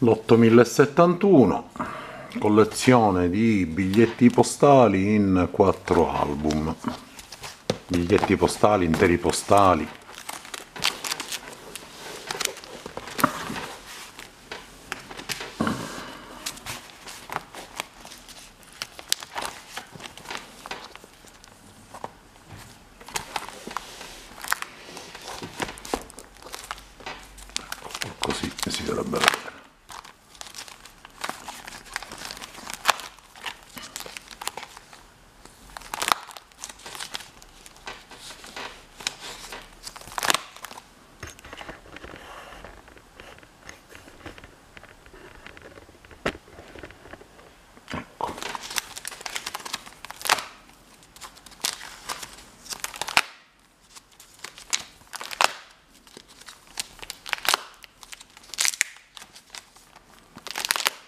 l'8071 collezione di biglietti postali in quattro album. Biglietti postali interi postali. Così si dovrebbe vedere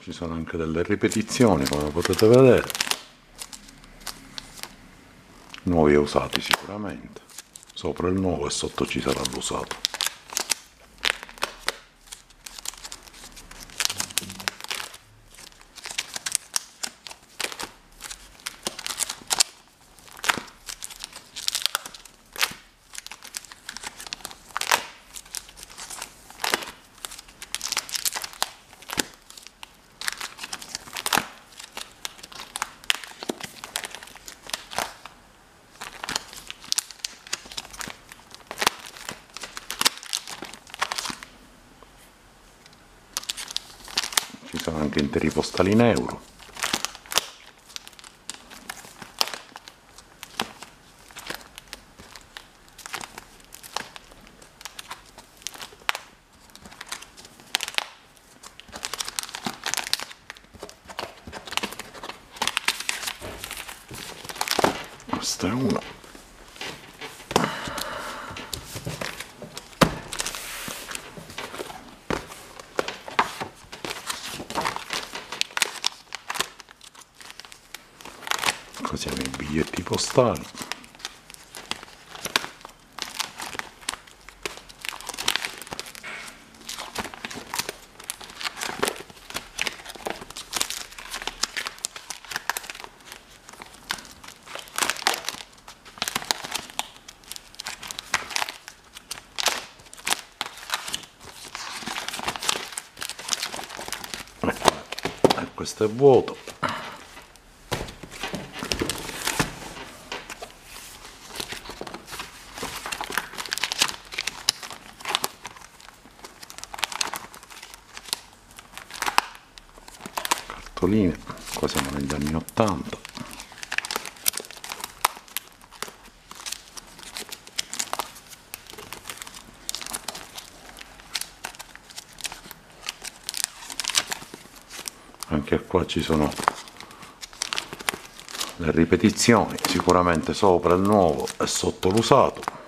ci sono anche delle ripetizioni come potete vedere. Nuovi e usati sicuramente. Sopra il nuovo e sotto ci sarà l'usato ci sono anche interi postali in euro. Questa è una così hanno i biglietti postali. E questo è vuoto cartoline qua siamo negli anni 80 anche qua ci sono le ripetizioni sicuramente sopra il nuovo e sotto l'usato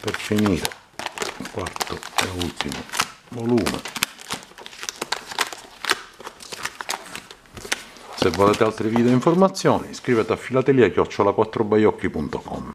per finire quarto e ultimo volume. Se volete altri video e informazioni iscrivetevi a filatelia-4baiocchi.com